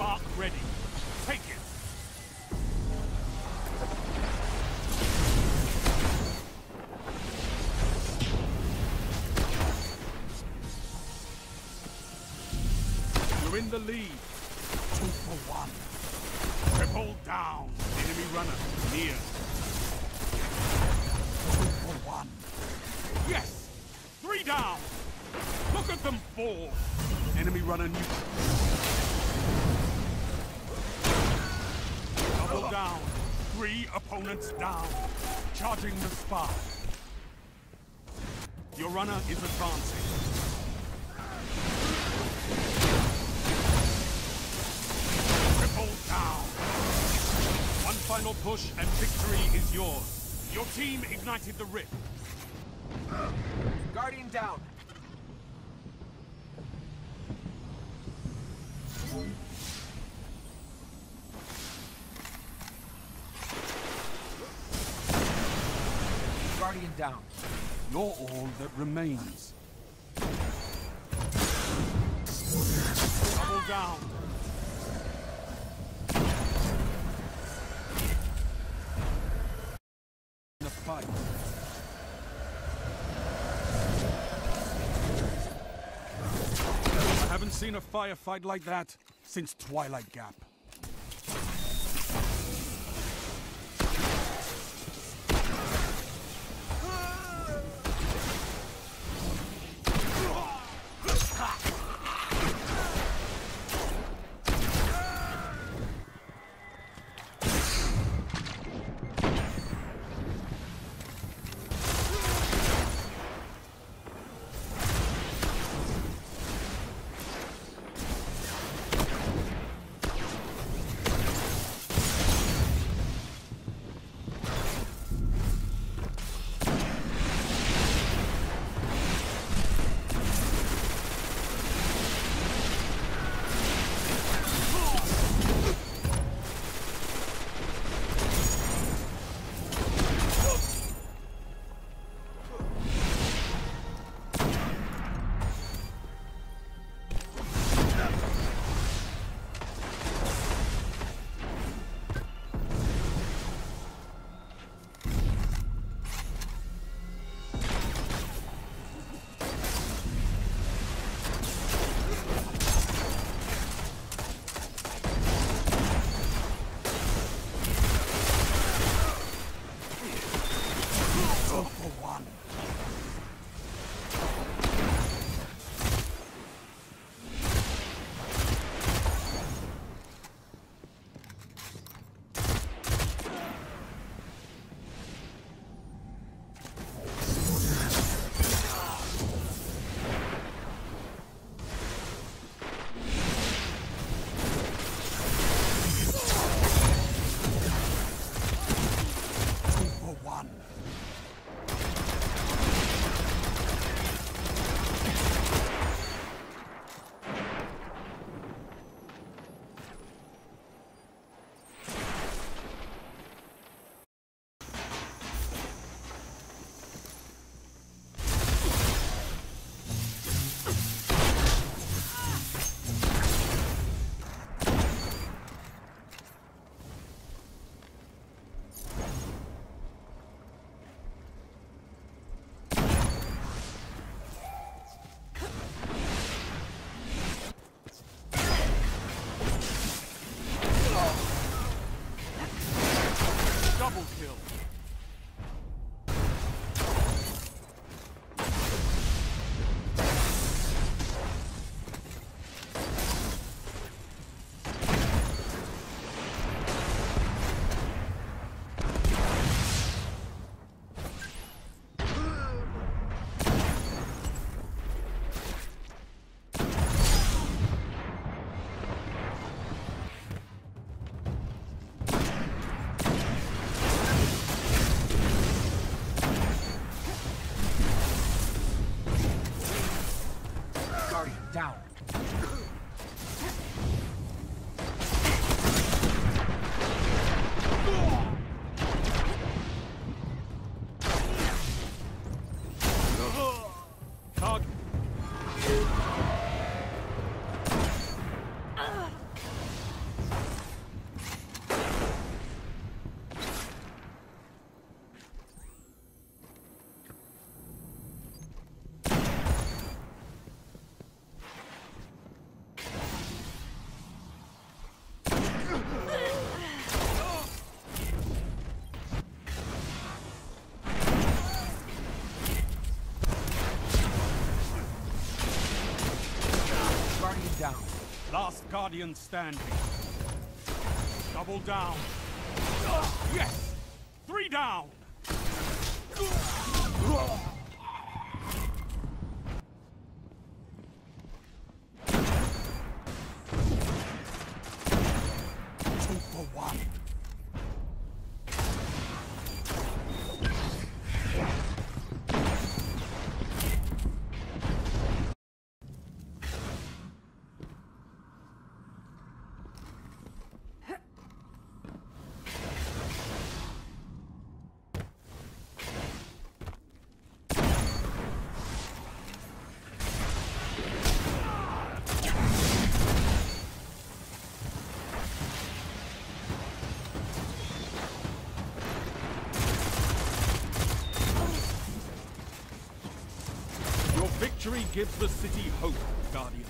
Spark ready. Take it. You're in the lead. Two for one. Triple down. Enemy runner near. Two for one. Yes! Three down! Look at them fall! Enemy runner neutral. Down. Three opponents down. Charging the spot. Your runner is advancing. Triple down. One final push and victory is yours. Your team ignited the rift. Guardian down. Guardian down. You're all that remains. Double down. The fight. I haven't seen a firefight like that since Twilight Gap. down. Cog Guardian standing. Double down. Yes! Three down! Two for one. Your victory gives the city hope, Guardian.